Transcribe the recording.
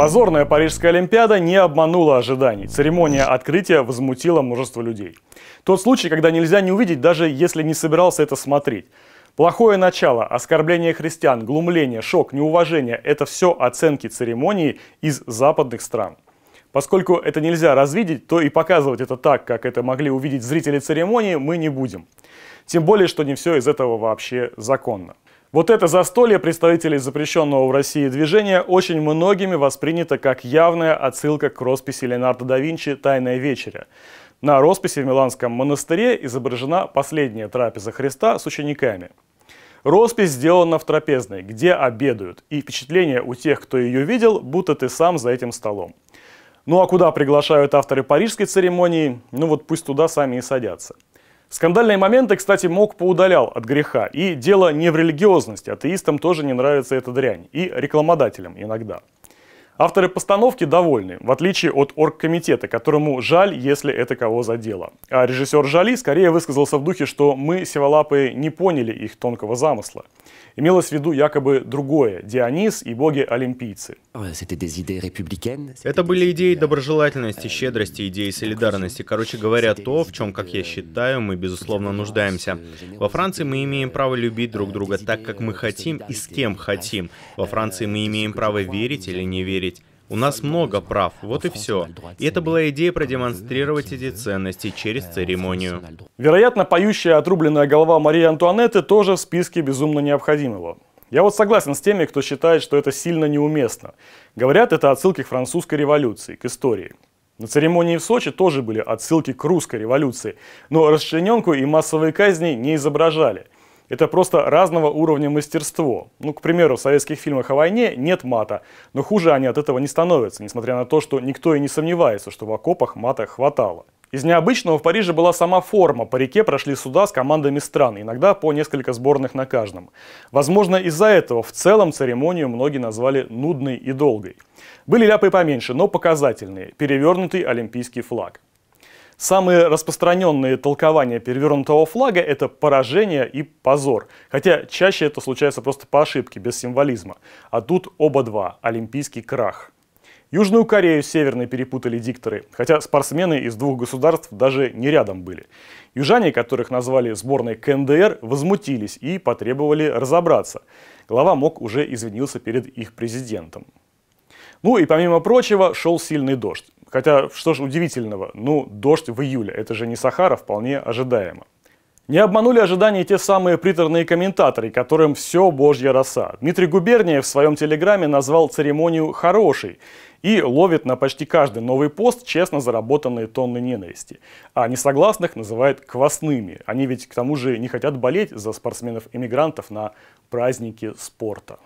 Позорная Парижская Олимпиада не обманула ожиданий. Церемония открытия возмутила множество людей. Тот случай, когда нельзя не увидеть, даже если не собирался это смотреть. Плохое начало, оскорбление христиан, глумление, шок, неуважение – это все оценки церемонии из западных стран. Поскольку это нельзя развидеть, то и показывать это так, как это могли увидеть зрители церемонии, мы не будем. Тем более, что не все из этого вообще законно. Вот это застолье представителей запрещенного в России движения очень многими воспринято как явная отсылка к росписи Леонардо да Винчи «Тайная вечеря». На росписи в Миланском монастыре изображена последняя трапеза Христа с учениками. Роспись сделана в трапезной, где обедают, и впечатление у тех, кто ее видел, будто ты сам за этим столом. Ну а куда приглашают авторы парижской церемонии, ну вот пусть туда сами и садятся. Скандальные моменты, кстати, МОК поудалял от греха. И дело не в религиозности, атеистам тоже не нравится эта дрянь. И рекламодателям иногда. Авторы постановки довольны, в отличие от оргкомитета, которому жаль, если это кого задело. А режиссер Жали скорее высказался в духе, что мы, севалапы, не поняли их тонкого замысла. Имелось в виду якобы другое – Дионис и боги-олимпийцы. Это были идеи доброжелательности, щедрости, идеи солидарности. Короче говоря, то, в чем, как я считаю, мы, безусловно, нуждаемся. Во Франции мы имеем право любить друг друга так, как мы хотим и с кем хотим. Во Франции мы имеем право верить или не верить у нас много прав, вот и все. И это была идея продемонстрировать эти ценности через церемонию. Вероятно, поющая отрубленная голова Марии Антуанетты тоже в списке безумно необходимого. Я вот согласен с теми, кто считает, что это сильно неуместно. Говорят, это отсылки к французской революции, к истории. На церемонии в Сочи тоже были отсылки к русской революции, но расчлененку и массовые казни не изображали – это просто разного уровня мастерство. Ну, к примеру, в советских фильмах о войне нет мата, но хуже они от этого не становятся, несмотря на то, что никто и не сомневается, что в окопах мата хватало. Из необычного в Париже была сама форма. По реке прошли суда с командами стран, иногда по несколько сборных на каждом. Возможно, из-за этого в целом церемонию многие назвали нудной и долгой. Были ляпы поменьше, но показательные. Перевернутый олимпийский флаг. Самые распространенные толкования перевернутого флага – это поражение и позор. Хотя чаще это случается просто по ошибке, без символизма. А тут оба два – олимпийский крах. Южную Корею с Северной перепутали дикторы, хотя спортсмены из двух государств даже не рядом были. Южане, которых назвали сборной КНДР, возмутились и потребовали разобраться. Глава МОК уже извинился перед их президентом. Ну и помимо прочего шел сильный дождь. Хотя, что ж удивительного, ну, дождь в июле, это же не Сахара, вполне ожидаемо. Не обманули ожидания те самые приторные комментаторы, которым все божья роса. Дмитрий Губерниев в своем телеграме назвал церемонию «хорошей» и ловит на почти каждый новый пост честно заработанные тонны ненависти. А несогласных называет «квасными». Они ведь к тому же не хотят болеть за спортсменов-иммигрантов на празднике спорта.